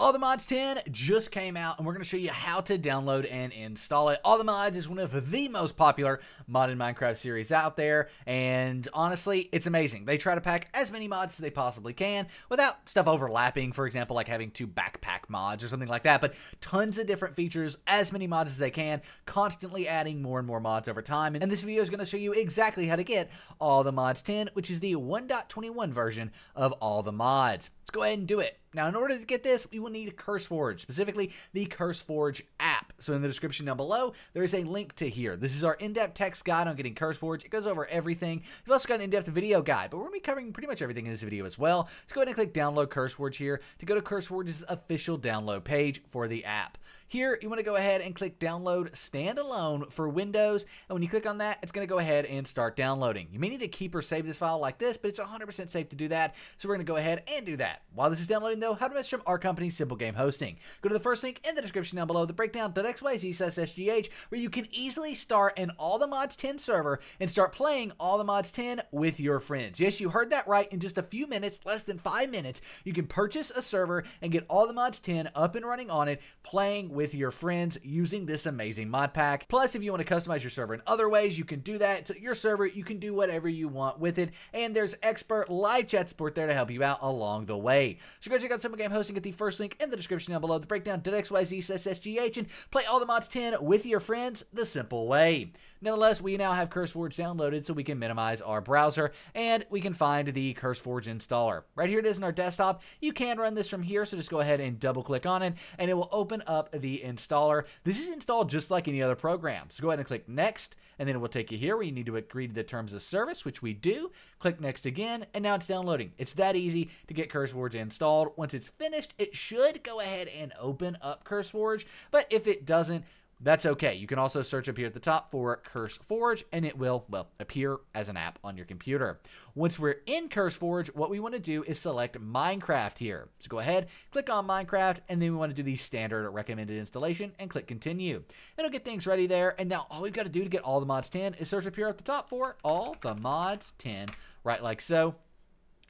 All the Mods 10 just came out, and we're going to show you how to download and install it. All the Mods is one of the most popular modded Minecraft series out there, and honestly, it's amazing. They try to pack as many mods as they possibly can without stuff overlapping, for example, like having two backpack mods or something like that, but tons of different features, as many mods as they can, constantly adding more and more mods over time. And this video is going to show you exactly how to get All the Mods 10, which is the 1.21 version of All the Mods. Let's go ahead and do it. Now, in order to get this, we will need a CurseForge, specifically the CurseForge app. So in the description down below, there is a link to here. This is our in-depth text guide on getting curse CurseForge. It goes over everything. We've also got an in-depth video guide, but we're going to be covering pretty much everything in this video as well. Let's go ahead and click download CurseForge here to go to CurseForge's official download page for the app. Here, you want to go ahead and click download standalone for Windows. And when you click on that, it's going to go ahead and start downloading. You may need to keep or save this file like this, but it's 100% safe to do that. So we're going to go ahead and do that. While this is downloading though, how to message our company, Simple Game Hosting. Go to the first link in the description down below, the breakdown.xyz says SGH, where you can easily start an All the Mods 10 server and start playing All the Mods 10 with your friends. Yes, you heard that right. In just a few minutes, less than five minutes, you can purchase a server and get All the Mods 10 up and running on it, playing with your friends using this amazing mod pack. Plus, if you want to customize your server in other ways, you can do that. To your server, you can do whatever you want with it, and there's expert live chat support there to help you out along the way. So go check out Simple Game Hosting at the first link in the description down below. The breakdown.xyz says SGH and play all the mods 10 with your friends the simple way. Nonetheless, we now have CurseForge downloaded so we can minimize our browser and we can find the CurseForge installer. Right here it is in our desktop. You can run this from here, so just go ahead and double click on it and it will open up the installer. This is installed just like any other program. So go ahead and click next and then it will take you here where you need to agree to the terms of service, which we do. Click next again and now it's downloading. It's that easy to get CurseForge installed. Once it's finished, it should go ahead and open up CurseForge, but if it doesn't, that's okay. You can also search up here at the top for CurseForge, and it will, well, appear as an app on your computer. Once we're in CurseForge, what we want to do is select Minecraft here. So go ahead, click on Minecraft, and then we want to do the standard recommended installation and click continue. It'll get things ready there. And now all we've got to do to get all the mods 10 is search up here at the top for all the mods 10, right like so.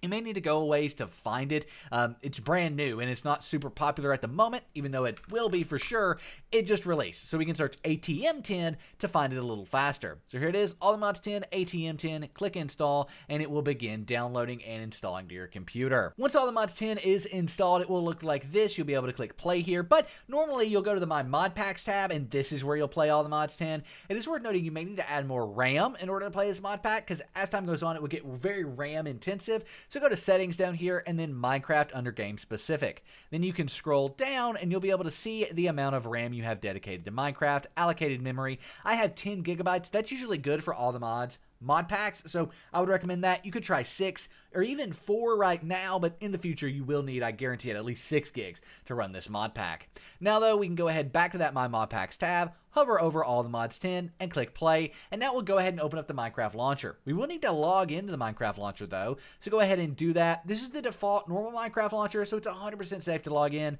You may need to go a ways to find it. Um, it's brand new and it's not super popular at the moment, even though it will be for sure. It just released, so we can search ATM 10 to find it a little faster. So here it is, All the Mods 10, ATM 10, click install, and it will begin downloading and installing to your computer. Once All the Mods 10 is installed, it will look like this. You'll be able to click play here, but normally you'll go to the My Mod Packs tab, and this is where you'll play All the Mods 10. It is worth noting you may need to add more RAM in order to play this mod pack, because as time goes on, it will get very RAM intensive. So go to settings down here and then Minecraft under game specific. Then you can scroll down and you'll be able to see the amount of RAM you have dedicated to Minecraft, allocated memory. I have 10 gigabytes. That's usually good for all the mods mod packs. So I would recommend that. You could try six or even four right now, but in the future you will need, I guarantee it, at least six gigs to run this mod pack. Now though, we can go ahead back to that My Mod Packs tab, hover over all the mods 10 and click play, and now we'll go ahead and open up the Minecraft launcher. We will need to log into the Minecraft launcher though, so go ahead and do that. This is the default normal Minecraft launcher, so it's 100% safe to log in.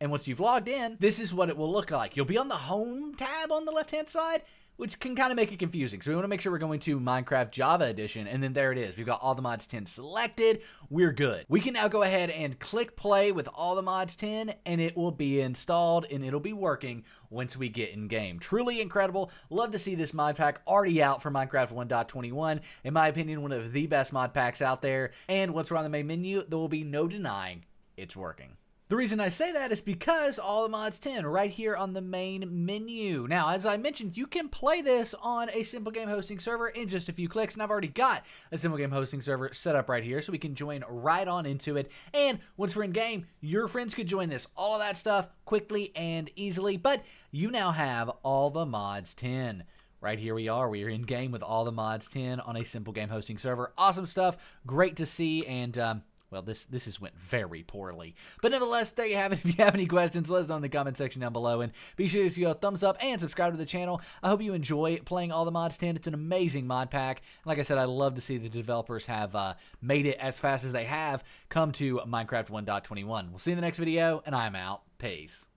And once you've logged in, this is what it will look like. You'll be on the home tab on the left hand side, which can kind of make it confusing. So we want to make sure we're going to Minecraft Java Edition, and then there it is. We've got all the mods 10 selected. We're good. We can now go ahead and click play with all the mods 10, and it will be installed, and it'll be working once we get in game. Truly incredible. Love to see this mod pack already out for Minecraft 1.21. In my opinion, one of the best mod packs out there. And once we're on the main menu, there will be no denying it's working. The reason I say that is because all the mods 10 right here on the main menu. Now, as I mentioned, you can play this on a Simple Game hosting server in just a few clicks, and I've already got a Simple Game hosting server set up right here, so we can join right on into it. And once we're in game, your friends could join this. All of that stuff quickly and easily, but you now have all the mods 10 right here we are. We are in game with all the mods 10 on a simple game hosting server. Awesome stuff. Great to see. And um, well, this this has went very poorly. But nevertheless, there you have it. If you have any questions, let us know in the comment section down below. And be sure to give a thumbs up and subscribe to the channel. I hope you enjoy playing all the mods 10. It's an amazing mod pack. like I said, I love to see the developers have uh, made it as fast as they have come to Minecraft 1.21. We'll see you in the next video, and I'm out. Peace.